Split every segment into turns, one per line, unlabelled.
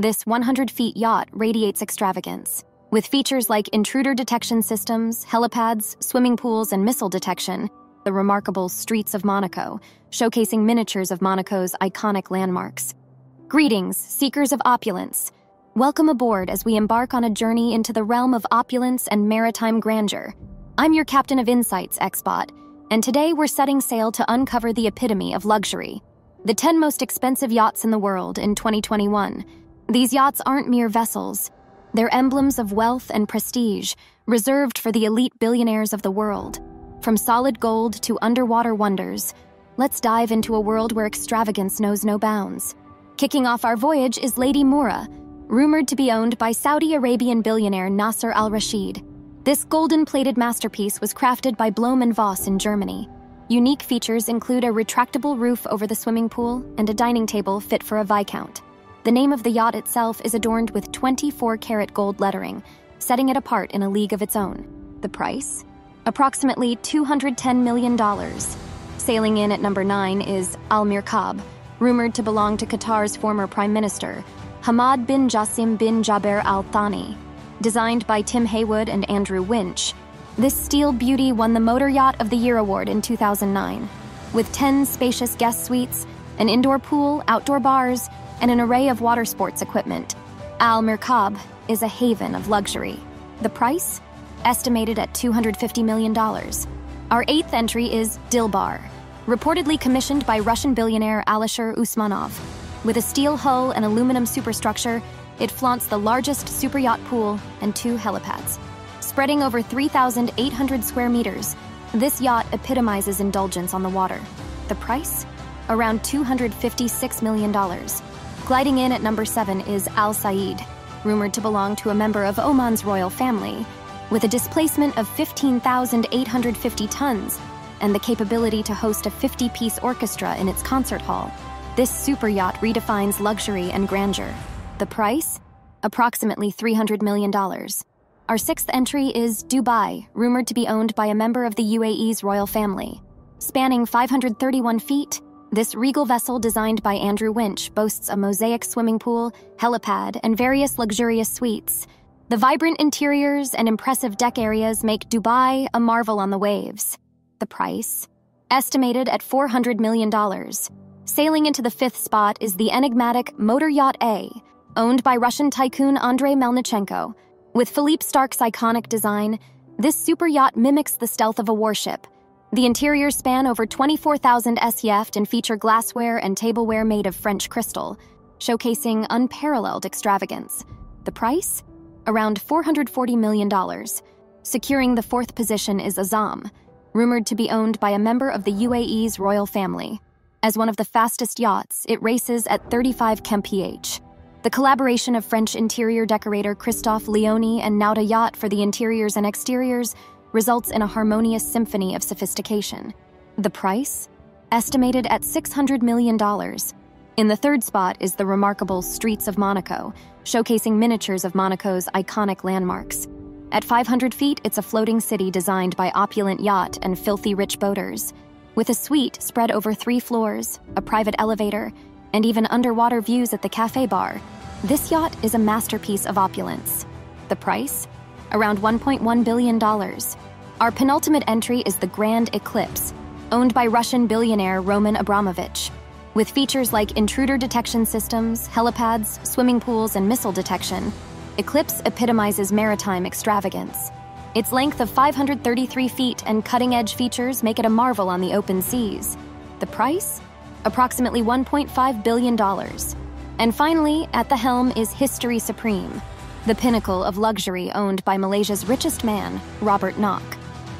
This 100 feet yacht radiates extravagance. With features like intruder detection systems, helipads, swimming pools, and missile detection, the remarkable Streets of Monaco, showcasing miniatures of Monaco's iconic landmarks. Greetings, seekers of opulence. Welcome aboard as we embark on a journey into the realm of opulence and maritime grandeur. I'm your captain of insights, Xbot, and today we're setting sail to uncover the epitome of luxury. The 10 most expensive yachts in the world in 2021. These yachts aren't mere vessels, they're emblems of wealth and prestige, reserved for the elite billionaires of the world. From solid gold to underwater wonders, let's dive into a world where extravagance knows no bounds. Kicking off our voyage is Lady Moura, rumored to be owned by Saudi Arabian billionaire Nasser Al Rashid. This golden plated masterpiece was crafted by Blohm & Voss in Germany. Unique features include a retractable roof over the swimming pool and a dining table fit for a Viscount. The name of the yacht itself is adorned with 24 karat gold lettering, setting it apart in a league of its own. The price? Approximately $210 million. Sailing in at number 9 is Al Mirqab, rumored to belong to Qatar's former prime minister, Hamad bin Jassim bin Jaber Al Thani. Designed by Tim Heywood and Andrew Winch, this steel beauty won the Motor Yacht of the Year award in 2009. With 10 spacious guest suites, an indoor pool, outdoor bars, and an array of water sports equipment. Al Mirqab is a haven of luxury. The price? Estimated at $250 million. Our eighth entry is Dilbar, reportedly commissioned by Russian billionaire Alisher Usmanov. With a steel hull and aluminum superstructure, it flaunts the largest super yacht pool and two helipads. Spreading over 3,800 square meters, this yacht epitomizes indulgence on the water. The price? Around $256 million. Gliding in at number seven is Al Said, rumored to belong to a member of Oman's royal family, with a displacement of 15,850 tons and the capability to host a 50 piece orchestra in its concert hall. This super yacht redefines luxury and grandeur. The price? Approximately $300 million. Our sixth entry is Dubai, rumored to be owned by a member of the UAE's royal family. Spanning 531 feet, this regal vessel, designed by Andrew Winch, boasts a mosaic swimming pool, helipad, and various luxurious suites. The vibrant interiors and impressive deck areas make Dubai a marvel on the waves. The price? Estimated at $400 million. Sailing into the fifth spot is the enigmatic Motor Yacht A, owned by Russian tycoon Andrei Melnichenko. With Philippe Starck's iconic design, this super yacht mimics the stealth of a warship, the interiors span over 24,000 SEF and feature glassware and tableware made of French crystal, showcasing unparalleled extravagance. The price? Around $440 million. Securing the fourth position is Azzam, rumored to be owned by a member of the UAE's royal family. As one of the fastest yachts, it races at 35 kmph. The collaboration of French interior decorator Christophe Leoni and Nauta Yacht for the interiors and exteriors results in a harmonious symphony of sophistication. The price? Estimated at $600 million. In the third spot is the remarkable Streets of Monaco, showcasing miniatures of Monaco's iconic landmarks. At 500 feet, it's a floating city designed by opulent yacht and filthy rich boaters. With a suite spread over three floors, a private elevator, and even underwater views at the cafe bar, this yacht is a masterpiece of opulence. The price? Around $1.1 billion. Our penultimate entry is the Grand Eclipse, owned by Russian billionaire Roman Abramovich. With features like intruder detection systems, helipads, swimming pools, and missile detection, Eclipse epitomizes maritime extravagance. Its length of 533 feet and cutting edge features make it a marvel on the open seas. The price? Approximately $1.5 billion. And finally, at the helm is History Supreme, the pinnacle of luxury owned by Malaysia's richest man, Robert Kuok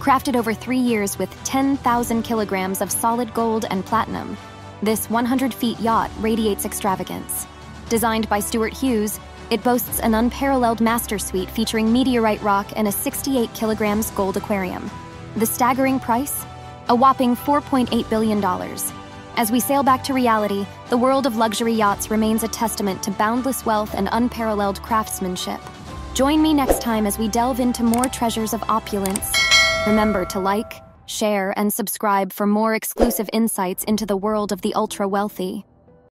crafted over three years with 10,000 kilograms of solid gold and platinum. This 100 feet yacht radiates extravagance. Designed by Stuart Hughes, it boasts an unparalleled master suite featuring meteorite rock and a 68 kilograms gold aquarium. The staggering price? A whopping $4.8 billion. As we sail back to reality, the world of luxury yachts remains a testament to boundless wealth and unparalleled craftsmanship. Join me next time as we delve into more treasures of opulence Remember to like, share, and subscribe for more exclusive insights into the world of the ultra wealthy.